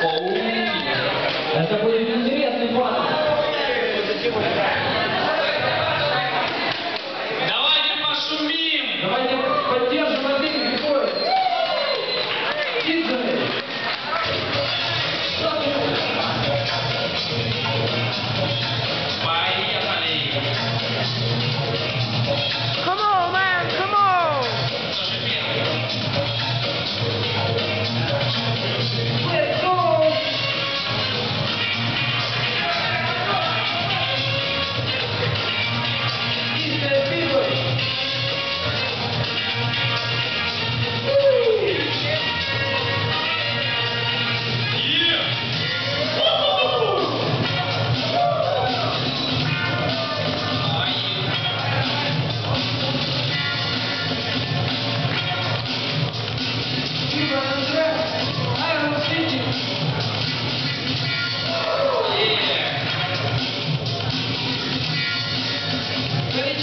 Ou... Essa foi a minha